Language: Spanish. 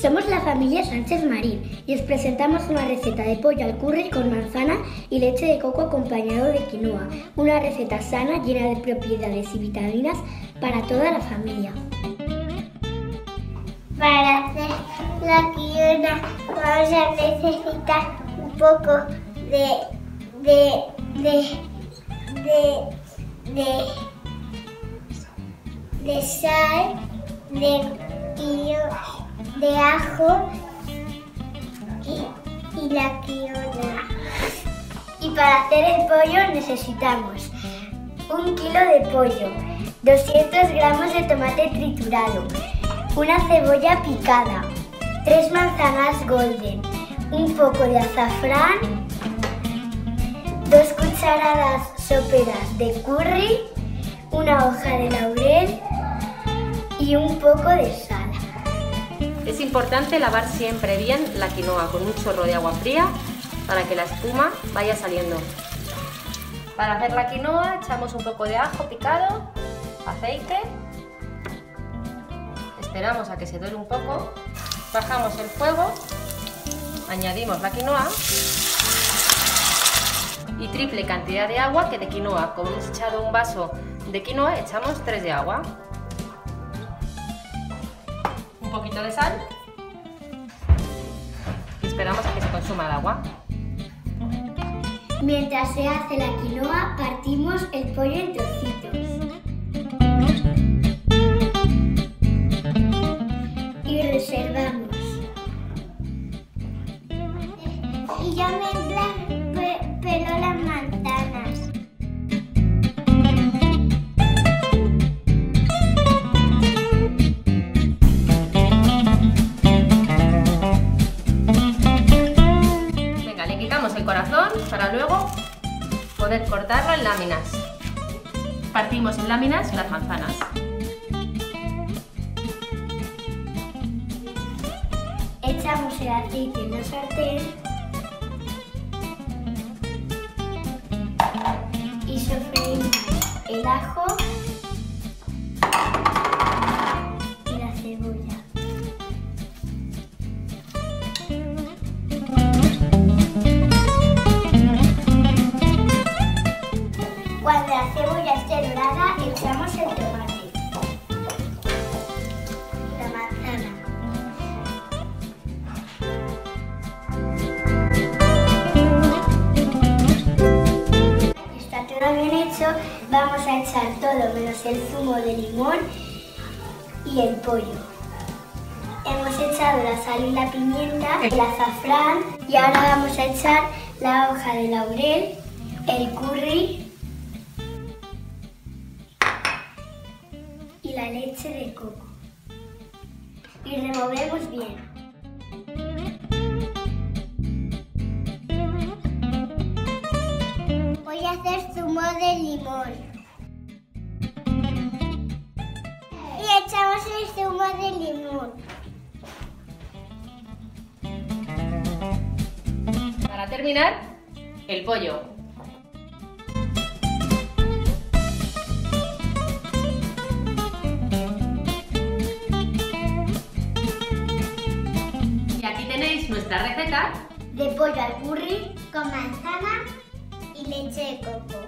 Somos la familia Sánchez Marín y os presentamos una receta de pollo al curry con manzana y leche de coco acompañado de quinoa. Una receta sana llena de propiedades y vitaminas para toda la familia. Para hacer la quinoa vamos a necesitar un poco de, de, de, de, de, de sal, de quinoa de ajo y, la quinoa. Y para hacer el pollo necesitamos un kilo de pollo, 200 gramos de tomate triturado, una cebolla picada, tres manzanas golden, un poco de azafrán, dos cucharadas soperas de curry, una hoja de laurel y un poco de sal. Es importante lavar siempre bien la quinoa con un chorro de agua fría para que la espuma vaya saliendo. Para hacer la quinoa echamos un poco de ajo picado, aceite, esperamos a que se dore un poco, bajamos el fuego, añadimos la quinoa y triple cantidad de agua que de quinoa. Como hemos echado un vaso de quinoa, echamos 3 de agua de sal y esperamos a que se consuma el agua. Mientras se hace la quinoa, partimos el pollo en trocitos. Y reservamos. Y ya me poder cortarlo en láminas. Partimos en láminas las manzanas. Echamos el aceite en la sartén y sofreímos el ajo a echar todo menos el zumo de limón y el pollo. Hemos echado la sal y la pimienta, el azafrán y ahora vamos a echar la hoja de laurel, el curry la leche de coco. Y removemos bien. Voy a hacer zumo de limón. Echamos el zumo de limón. Para terminar, el pollo. nuestra receta de pollo al curry con manzana y leche de coco.